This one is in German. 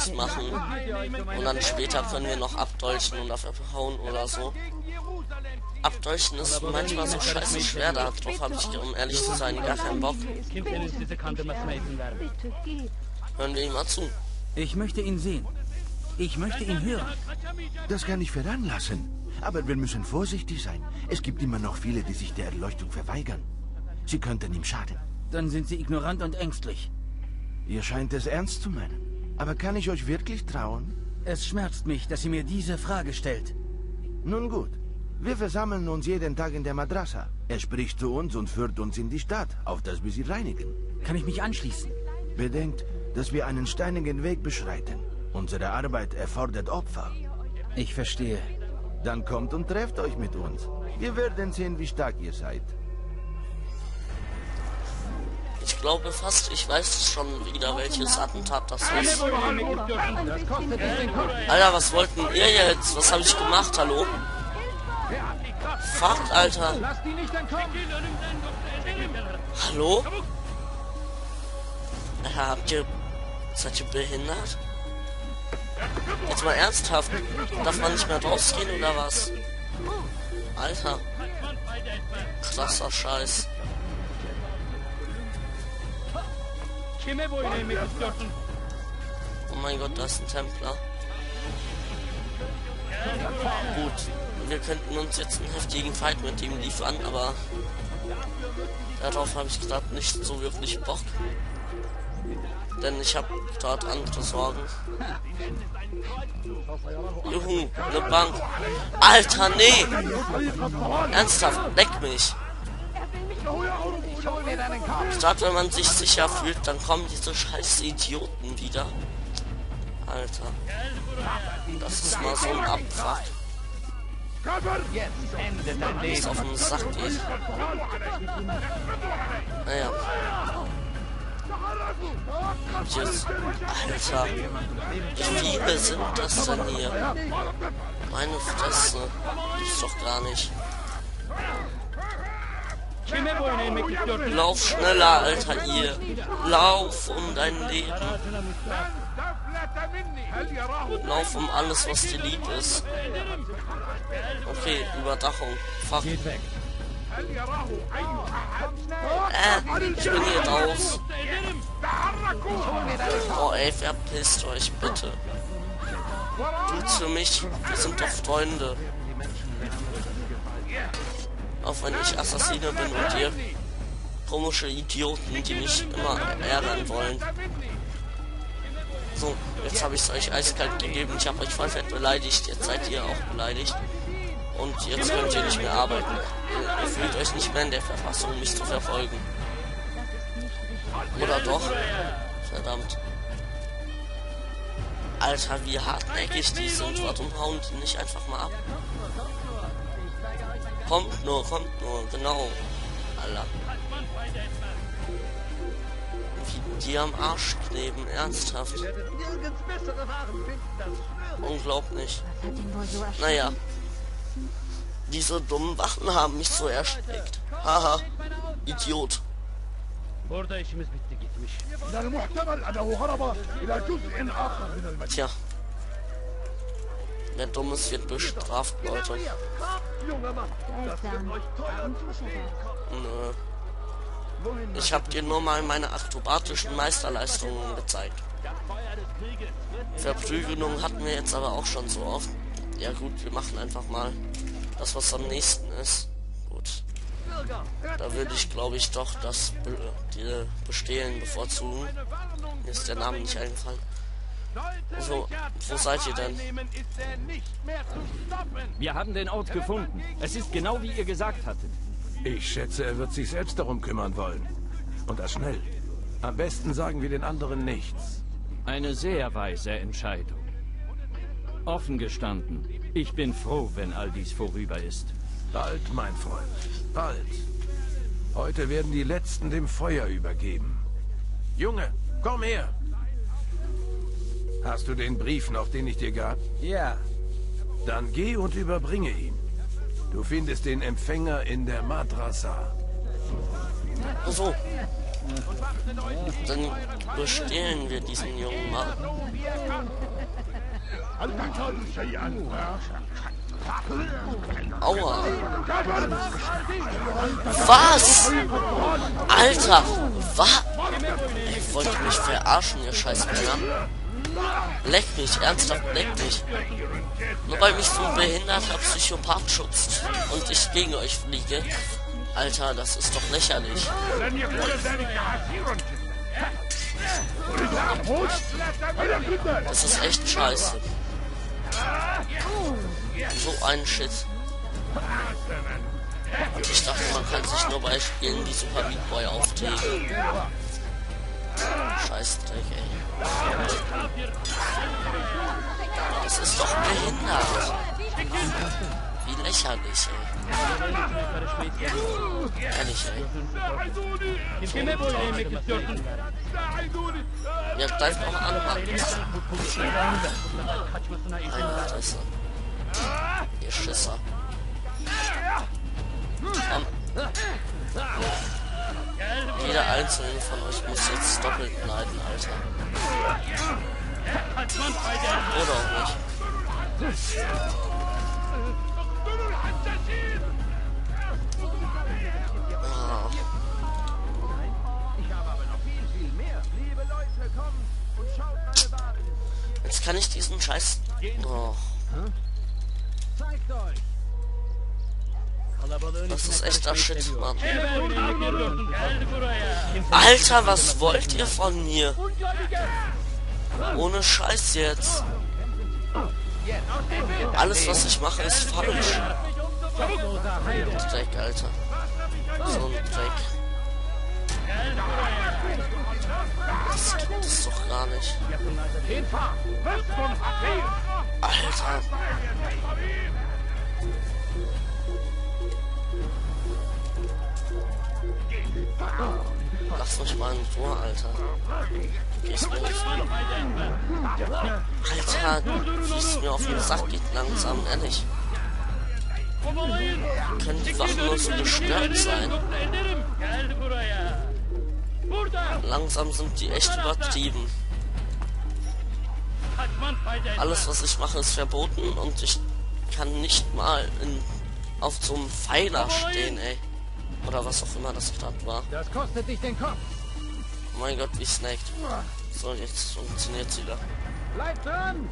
Angst machen. Und dann später können wir noch abdolchen und dafür hauen oder so. Abdolchen ist manchmal so scheiße schwer, darauf habe ich, um ehrlich zu sein, gar keinen Bock. Hören wir ihm mal zu. Ich möchte ihn sehen. Ich möchte ihn hören. Das kann ich veranlassen. Aber wir müssen vorsichtig sein. Es gibt immer noch viele, die sich der Erleuchtung verweigern. Sie könnten ihm schaden. Dann sind Sie ignorant und ängstlich. Ihr scheint es ernst zu meinen. Aber kann ich euch wirklich trauen? Es schmerzt mich, dass sie mir diese Frage stellt. Nun gut. Wir versammeln uns jeden Tag in der Madrasa. Er spricht zu uns und führt uns in die Stadt, auf dass wir sie reinigen. Kann ich mich anschließen? Bedenkt, dass wir einen steinigen Weg beschreiten. Unsere Arbeit erfordert Opfer. Ich verstehe. Dann kommt und trefft euch mit uns. Wir werden sehen, wie stark ihr seid. Ich glaube fast, ich weiß schon wieder, welches Attentat das ist. Alter, was wollten ihr jetzt? Was habe ich gemacht? Hallo? Fahrt, Alter. Hallo? Alter, habt ihr... Seid ihr behindert? Jetzt mal ernsthaft. Darf man nicht mehr rausgehen oder was? Alter. Krasser Scheiß. Oh mein Gott, da ist ein Templer. Gut, wir könnten uns jetzt einen heftigen Fight mit ihm liefern, aber darauf habe ich gerade nicht so wirklich Bock. Denn ich habe dort andere Sorgen. Juhu, eine Bank. Alter, nee! Ernsthaft, leck mich. Statt wenn man sich sicher fühlt, dann kommen diese scheiß Idioten wieder. Alter. Das ist mal so ein Abfuck. Was auf den Sack geht. Naja. Jetzt, Alter. Wie viele sind das denn hier? Meine Fresse. Ist doch gar nicht. Lauf schneller, Alter, ihr. Lauf um dein Leben. Lauf um alles, was dir lieb ist. Okay, Überdachung. Fuck. Äh, ich bin hier raus. Oh ey, verpisst euch bitte. Tut's für mich. Wir sind doch Freunde. Auch wenn ich Assassine bin und ihr komische Idioten, die mich immer ärgern wollen. So, jetzt habe ich es euch eiskalt gegeben. Ich habe euch voll fett beleidigt. Jetzt seid ihr auch beleidigt. Und jetzt könnt ihr nicht mehr arbeiten. Ihr, fühlt euch nicht mehr in der Verfassung, mich zu verfolgen. Oder doch? Verdammt. Alter, wie hartnäckig die sind. Warum hauen die nicht einfach mal ab? Kommt nur, kommt nur, genau. Wie die am Arsch kleben, ernsthaft. Unglaublich. Naja. Diese dummen Wachen haben mich so erschreckt. Haha. Idiot. Tja. Wer Dummes wird bestraft, Leute. Nö. Ich habe dir nur mal meine akrobatischen Meisterleistungen gezeigt. Verprügelung hatten wir jetzt aber auch schon so oft. Ja gut, wir machen einfach mal das, was am nächsten ist. Gut. Da würde ich, glaube ich, doch das Be die Bestehlen bevorzugen. Mir ist der Name nicht eingefallen. So, wo seid ihr denn? Wir haben den Ort gefunden. Es ist genau wie ihr gesagt hattet. Ich schätze, er wird sich selbst darum kümmern wollen. Und das schnell. Am besten sagen wir den anderen nichts. Eine sehr weise Entscheidung. Offen gestanden, ich bin froh, wenn all dies vorüber ist. Bald, mein Freund, bald. Heute werden die Letzten dem Feuer übergeben. Junge, komm her! Hast du den Brief noch, den ich dir gab? Ja. Dann geh und überbringe ihn. Du findest den Empfänger in der Madrasa. So. Dann bestehlen wir diesen Jungen mal. Aua. Was? Alter, was? Ich wollte mich verarschen, ihr scheiß Männer. Leck mich, ernsthaft, leck mich. Nur weil mich so ein behinderter Psychopath schützt und ich gegen euch fliege. Alter, das ist doch lächerlich. Das ist echt scheiße. So ein Shit. Und ich dachte, man kann sich nur bei Spielen wie Super Meat Boy auftreten. Scheiß Dreck, ey. Das ist doch behindert. Wie lächerlich, ey. Ehrlich, ey. Ja, greift auch an, Mann. Meine Fresse. Ihr Schisser. Komm. Einzelne von euch muss jetzt doppelt leiden, Alter. Oder auch nicht. Ah. Jetzt kann ich diesen Scheiß. Oh. Das ist echter Shit, Mann. Alter, was wollt ihr von mir? Ohne Scheiß jetzt. Alles, was ich mache, ist falsch. Dreck, Alter. So ein Dreck. Das gibt es doch gar nicht. Alter. Lass mich mal in Ruhe, Alter. Du gehst nicht. Alter, wie es mir auf den Sack geht langsam, ehrlich. Können die Wachen nur so gestört sein? Langsam sind die echt übertrieben. Alles, was ich mache, ist verboten und ich kann nicht mal in, auf so einem Pfeiler stehen, ey. Oder was auch immer das gerade war. Das kostet dich den Kopf. Oh mein Gott, wie snackt. So, jetzt funktioniert sie wieder. Bleib dran!